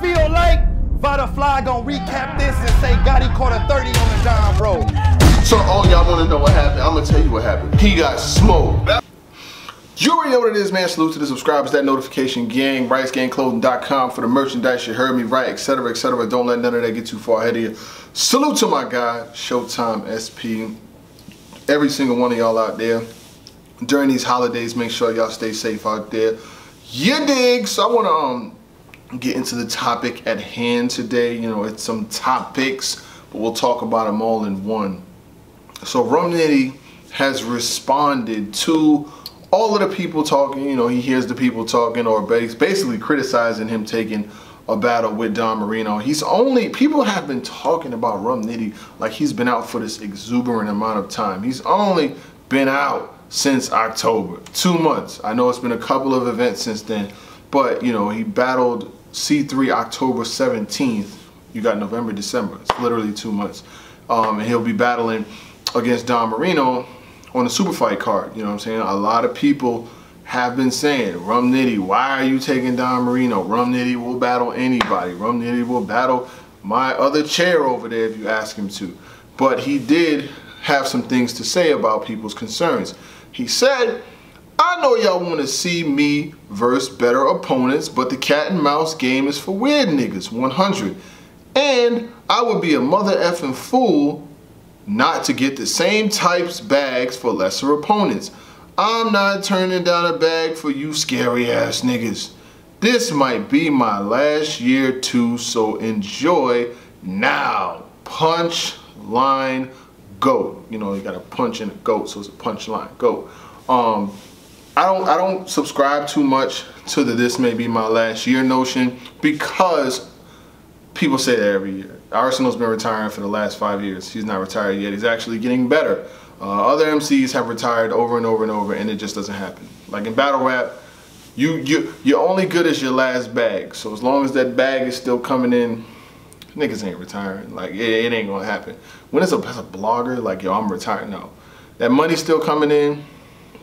feel like Vada Fly gonna recap this and say Gotti caught a 30 on the Don Road. So all y'all wanna know what happened, I'm gonna tell you what happened. He got smoked. You already know what it is, man. Salute to the subscribers, that notification gang, rightsgangclothing.com for the merchandise. You heard me right, etc., etc. Don't let none of that get too far ahead of you. Salute to my guy, Showtime SP. Every single one of y'all out there. During these holidays, make sure y'all stay safe out there. You dig? So I want to um get into the topic at hand today. You know, it's some topics, but we'll talk about them all in one. So Rum has responded to all of the people talking, you know, he hears the people talking or basically criticizing him taking a battle with Don Marino. He's only, people have been talking about Rum Nitty like he's been out for this exuberant amount of time. He's only been out since October, two months. I know it's been a couple of events since then, but you know, he battled C3 October 17th. You got November, December. It's literally two months. Um, and he'll be battling against Don Marino on the super fight card. You know what I'm saying? A lot of people have been saying, Rum Nitty, why are you taking Don Marino? Rum Nitty will battle anybody. Rum Nitty will battle my other chair over there if you ask him to. But he did have some things to say about people's concerns. He said, I know y'all want to see me versus better opponents, but the cat and mouse game is for weird niggas, 100. And I would be a mother effing fool not to get the same types bags for lesser opponents. I'm not turning down a bag for you scary ass niggas. This might be my last year too, so enjoy now. Punch, line, go. You know, you got a punch in a goat, so it's a punch line, go. Um, I don't I don't subscribe too much to the this may be my last year notion because people say that every year. Arsonal's been retiring for the last five years. He's not retired yet. He's actually getting better. Uh, other MCs have retired over and over and over, and it just doesn't happen. Like in battle rap, you you you're only good as your last bag. So as long as that bag is still coming in, niggas ain't retiring. Like it, it ain't gonna happen. When it's a, as a blogger, like yo, I'm retired. No, that money's still coming in.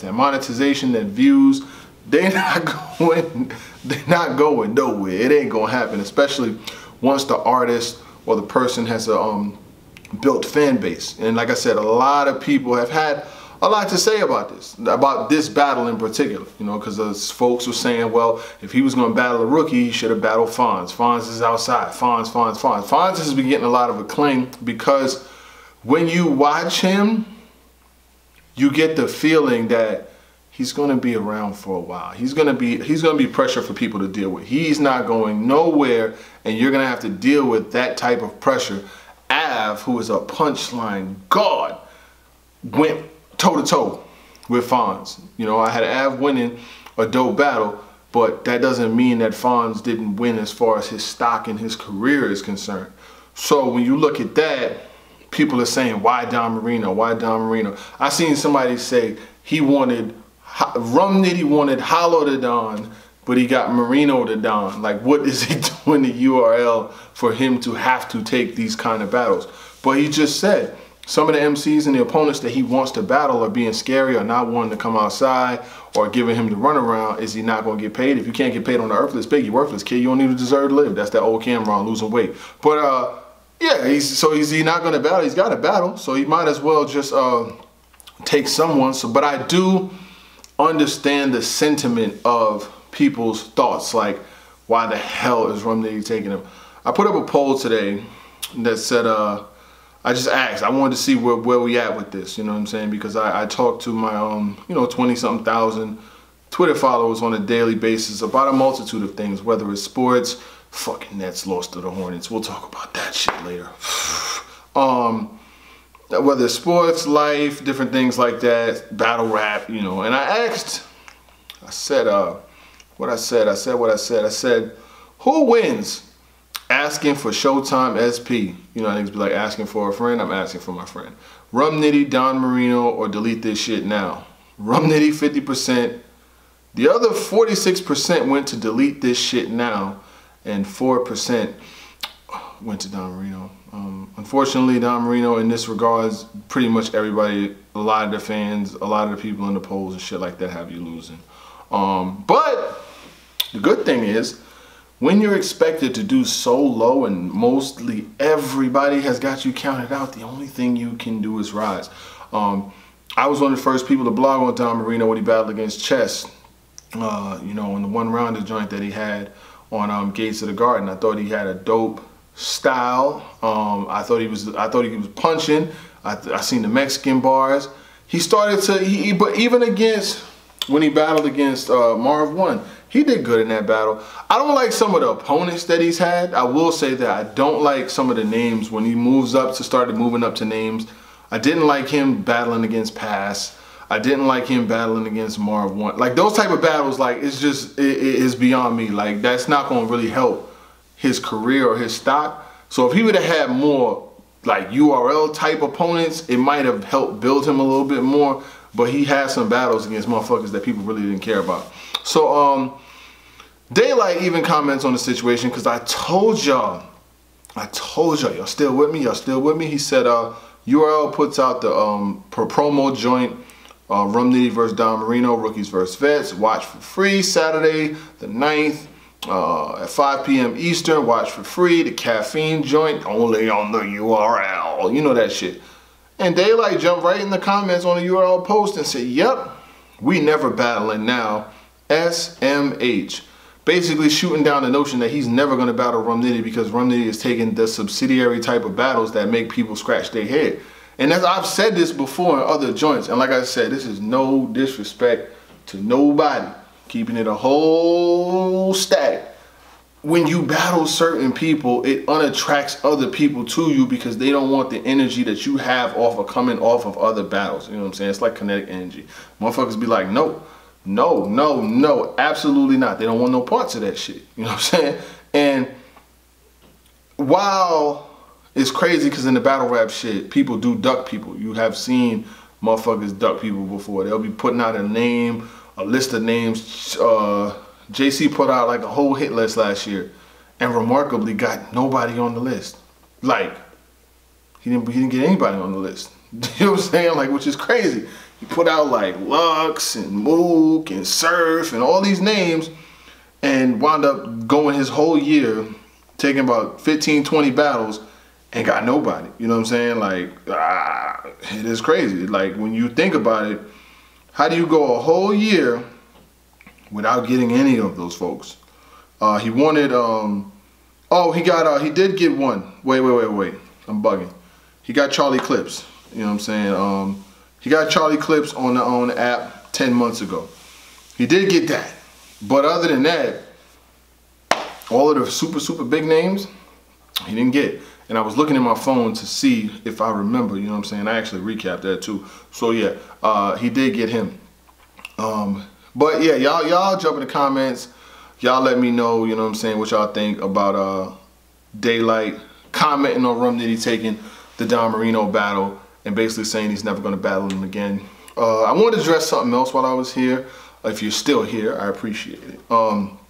That monetization, that views, they not going. They're not going nowhere. It ain't gonna happen, especially once the artist or the person has a um, built fan base. And like I said, a lot of people have had a lot to say about this, about this battle in particular, you know, because folks were saying, well, if he was going to battle a rookie, he should have battled Fonz. Fonz is outside. Fonz, Fonz, Fonz. Fonz has been getting a lot of acclaim because when you watch him, you get the feeling that he's going to be around for a while. He's going to be he's going to be pressure for people to deal with. He's not going nowhere and you're going to have to deal with that type of pressure. Ave, who is a punchline god, went toe to toe with Fonz. You know, I had Ave winning a dope battle, but that doesn't mean that Fonz didn't win as far as his stock and his career is concerned. So when you look at that, people are saying, why Don Marino? Why Don Marino? I seen somebody say he wanted Rum Nitty wanted Hollow to Don, but he got Marino to Don. Like, what is he doing the URL for him to have to take these kind of battles? But he just said some of the MCs and the opponents that he wants to battle are being scary or not wanting to come outside or giving him the runaround. Is he not going to get paid? If you can't get paid on the earthless big, you worthless kid. You don't even deserve to live. That's that old Cam'ron losing weight. But uh, yeah, he's so he's he not going to battle. He's got to battle, so he might as well just uh, take someone. So, but I do understand the sentiment of people's thoughts, like why the hell is Rum Nitty taking him? I put up a poll today that said, uh, I just asked, I wanted to see where, where we at with this, you know what I'm saying? Because I, I talked to my, um, you know, 20 something thousand Twitter followers on a daily basis about a multitude of things, whether it's sports, fucking Nets lost to the Hornets. We'll talk about that shit later. um, whether it's sports, life, different things like that, battle rap, you know. And I asked, I said, uh, what I said, I said what I said. I said, who wins asking for Showtime SP? You know, I think it's like asking for a friend. I'm asking for my friend. Rum Nitty, Don Marino, or delete this shit now. Rum Nitty, 50%. The other 46% went to delete this shit now, and 4% went to Don Marino. Um, unfortunately, Don Marino, in this regards, pretty much everybody, a lot of the fans, a lot of the people in the polls and shit like that have you losing. Um, but the good thing is, when you're expected to do so low and mostly everybody has got you counted out, the only thing you can do is rise. Um, I was one of the first people to blog on Don Marino when he battled against Chess. Uh, you know, in the one rounder joint that he had on um, Gates of the Garden. I thought he had a dope style. Um, I thought he was I thought he was punching. I, I seen the Mexican bars. He started to he, but even against when he battled against uh, Marv One, he did good in that battle. I don't like some of the opponents that he's had. I will say that I don't like some of the names when he moves up to started moving up to names. I didn't like him battling against Pass. I didn't like him battling against Marv One. Like those type of battles, like it's just it, it's beyond me. Like that's not gonna really help his career or his stock. So if he would have had more like URL type opponents, it might have helped build him a little bit more. But he had some battles against motherfuckers that people really didn't care about. So um, Daylyt even comments on the situation because I told y'all, I told y'all, y'all still with me? Y'all still with me? He said, uh, URL puts out the um, promo joint, uh, Rum Nitty versus Don Marino, Rookies versus Vets. Watch for free Saturday the 9th uh, at 5 p.m. Eastern. Watch for free. The caffeine joint only on the URL. You know that shit. And Daylyt jumped right in the comments on the URL post and said, Yep, we never battling now. SMH. Basically shooting down the notion that he's never going to battle Rum Nitty because Rum Nitty is taking the subsidiary type of battles that make people scratch their head. And as I've said this before in other joints, and like I said, this is no disrespect to nobody, keeping it a whole stack. When you battle certain people, it unattracts other people to you because they don't want the energy that you have off of coming off of other battles. You know what I'm saying? It's like kinetic energy. Motherfuckers be like, no, no, no, no, absolutely not. They don't want no parts of that shit. You know what I'm saying? And while it's crazy because in the battle rap shit, people do duck people. You have seen motherfuckers duck people before. They'll be putting out a name, a list of names. Uh, JC put out like a whole hit list last year and remarkably got nobody on the list. Like, he didn't, he didn't get anybody on the list. you know what I'm saying? Like, which is crazy. He put out like Lux and Mook and Surf and all these names and wound up going his whole year, taking about 15, 20 battles and got nobody. You know what I'm saying? Like, ah, it is crazy. Like, when you think about it, how do you go a whole year without getting any of those folks? Uh, he wanted, um, oh, he got, uh, he did get one. Wait, wait, wait, wait. I'm bugging. He got Charlie Clips. You know what I'm saying? Um, he got Charlie Clips on the on the app 10 months ago. He did get that. But other than that, all of the super, super big names, he didn't get. And I was looking at my phone to see if I remember, you know what I'm saying? I actually recapped that too. So yeah, uh, he did get him. Um, but yeah, y'all y'all jump in the comments. Y'all let me know, you know what I'm saying, what y'all think about uh, Daylyt commenting on Rum Nitty taking the Don Marino battle and basically saying he's never going to battle him again. Uh, I wanted to address something else while I was here. If you're still here, I appreciate it. Um,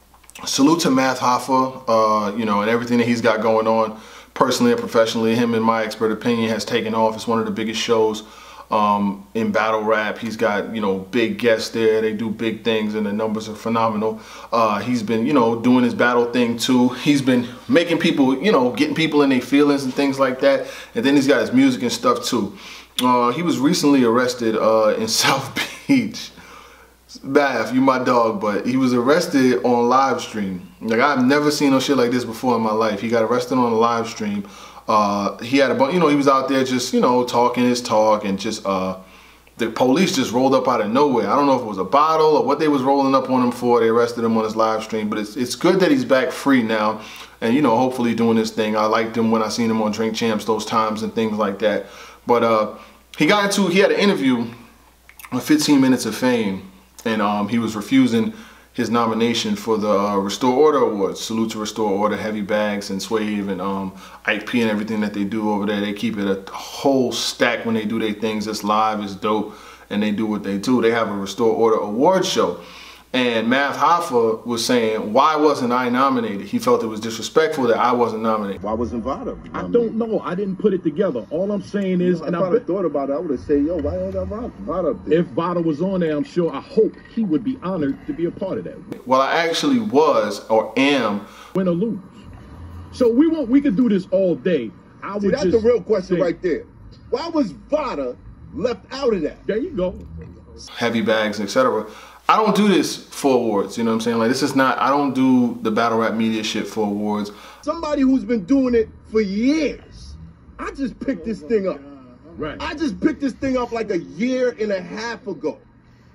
salute to Math Hoffa, uh, you know, and everything that he's got going on personally and professionally. Him, in my expert opinion, has taken off. It's one of the biggest shows um, in battle rap. He's got, you know, big guests there. They do big things and the numbers are phenomenal. Uh, he's been, you know, doing his battle thing too. He's been making people, you know, getting people in their feelings and things like that. And then he's got his music and stuff too. Uh, he was recently arrested uh, in South Beach. Math, you my dog, but he was arrested on live stream. Like I've never seen no shit like this before in my life. He got arrested on a live stream uh, he had a bunch, you know, he was out there just, you know, talking his talk and just, uh, the police just rolled up out of nowhere. I don't know if it was a bottle or what they was rolling up on him for. They arrested him on his live stream, but it's, it's good that he's back free now. And, you know, hopefully doing this thing. I liked him when I seen him on Drink Champs those times and things like that. But uh, he got into, he had an interview on 15 Minutes of Fame and um, he was refusing his nomination for the uh, Restore Order Awards. Salute to Restore Order, Heavy Bags, and Swave, and um, and everything that they do over there. They keep it a whole stack when they do their things. It's live, it's dope, and they do what they do. They have a Restore Order Award show. And Math Hoffa was saying, why wasn't I nominated? He felt it was disrespectful that I wasn't nominated. Why wasn't Vada? I don't know. I didn't put it together. All I'm saying is, I and I probably thought about it. I would have said, yo, why ain't got Vada, Vada up there? if Vada was on there, I'm sure, I hope he would be honored to be a part of that, Well, I actually was or am. win or lose. So we want we could do this all day. I See, would that's the real question say- right there. Why was Vada left out of that? There you go. heavy bags, etc. I don't do this for awards. You know what I'm saying? Like this is not. I don't do the battle rap media shit for awards. Somebody who's been doing it for years. I just picked this thing up. Right. I just picked this thing up like a year and a half ago.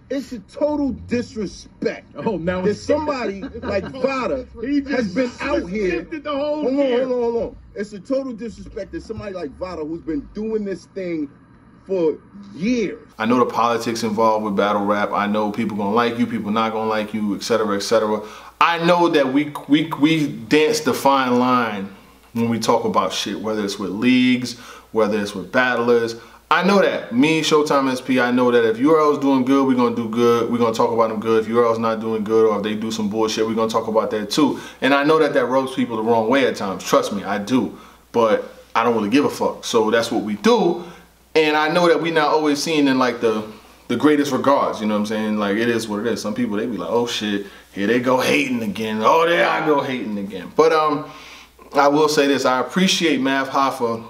It's a total disrespect. Oh, now that it's- somebody like Vada He just has been out here. the whole Hold on, hold on, hold on. It's a total disrespect that somebody like Vada, who's been doing this thing for years, I know the politics involved with battle rap. I know people gonna like you, people not gonna like you, etc., etc. I know that we we we dance the fine line when we talk about shit, whether it's with leagues, whether it's with battlers. I know that. Me, Showtime SP, I know that if URL's doing good, we're gonna do good. We're gonna talk about them good. If URL's not doing good or if they do some bullshit, we're gonna talk about that too. And I know that that rubs people the wrong way at times. Trust me, I do. But I don't really give a fuck. So that's what we do. And I know that we not always seen in like the the greatest regards, you know what I'm saying? Like it is what it is. Some people they be like, oh shit, here they go hating again. Oh there I go hating again. But um I will say this, I appreciate Math Hoffa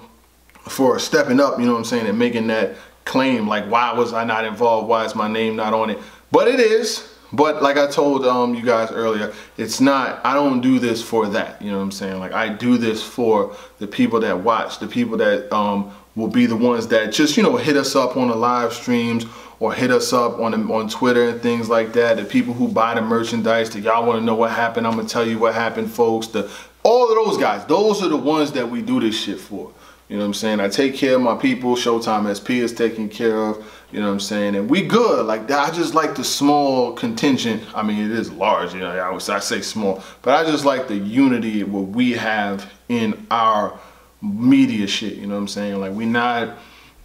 for stepping up, you know what I'm saying, and making that claim like why was I not involved? Why is my name not on it? But it is. But like I told um, you guys earlier, it's not, I don't do this for that. You know what I'm saying? Like I do this for the people that watch, the people that um, will be the ones that just, you know, hit us up on the live streams or hit us up on on Twitter and things like that. The people who buy the merchandise, that y'all want to know what happened, I'm gonna tell you what happened, folks. The all of those guys, those are the ones that we do this shit for. You know what I'm saying? I take care of my people. Showtime SP is taken care of. You know what I'm saying? And we good. Like I just like the small contingent. I mean, it is large. You know, I was I say small, but I just like the unity what we have in our media shit. You know what I'm saying? Like we're not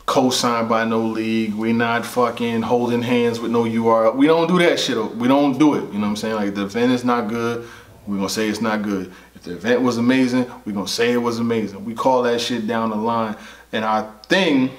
co-signed by no league. We're not fucking holding hands with no URL. We don't do that shit. We don't do it. You know what I'm saying? Like the event is not good, we're gonna say it's not good. If the event was amazing, we're gonna say it was amazing. We call that shit down the line. And our thing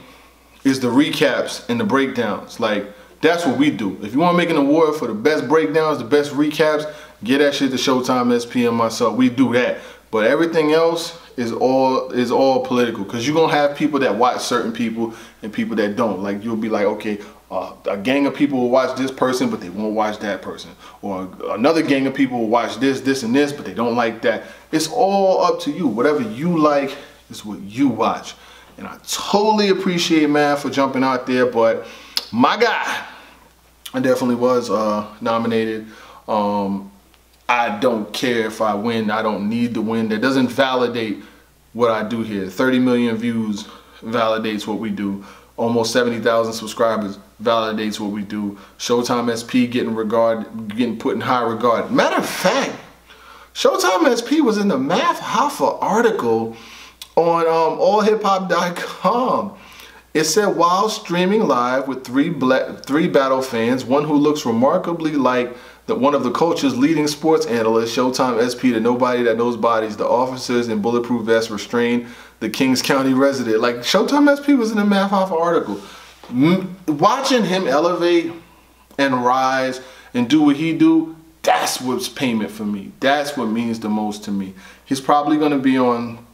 is the recaps and the breakdowns. Like that's what we do. If you want to make an award for the best breakdowns, the best recaps, get that shit to Showtime SP and myself. We do that. But everything else is all is all political because you're gonna have people that watch certain people and people that don't. Like you'll be like, okay, uh, a gang of people will watch this person, but they won't watch that person, or another gang of people will watch this, this, and this, but they don't like that. It's all up to you. Whatever you like is what you watch. And I totally appreciate man for jumping out there, but my guy, I definitely was uh, nominated. Um, I don't care if I win. I don't need to win. That doesn't validate what I do here. 30 million views validates what we do. Almost 70,000 subscribers validates what we do. Showtime SP getting regard, getting put in high regard. Matter of fact, Showtime SP was in the Math Hoffa article on um, allhiphop.com. It said while streaming live with three black, three battle fans, one who looks remarkably like the, one of the culture's leading sports analysts, Showtime SP, to nobody that knows bodies, the officers in bulletproof vests restrained the Kings County resident. Like Showtime SP was in the Math Hoffa article. M- watching him elevate and rise and do what he do, that's what's payment for me. That's what means the most to me. He's probably gonna be on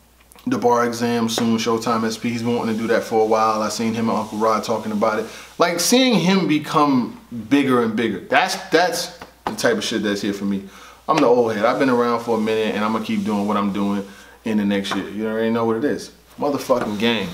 the bar exam soon, Showtime SP. He's been wanting to do that for a while. I seen him and Uncle Rod talking about it. Like seeing him become bigger and bigger. That's that's the type of shit that's here for me. I'm the old head. I've been around for a minute and I'm gonna keep doing what I'm doing in the next year. You already know what it is. Motherfucking gang.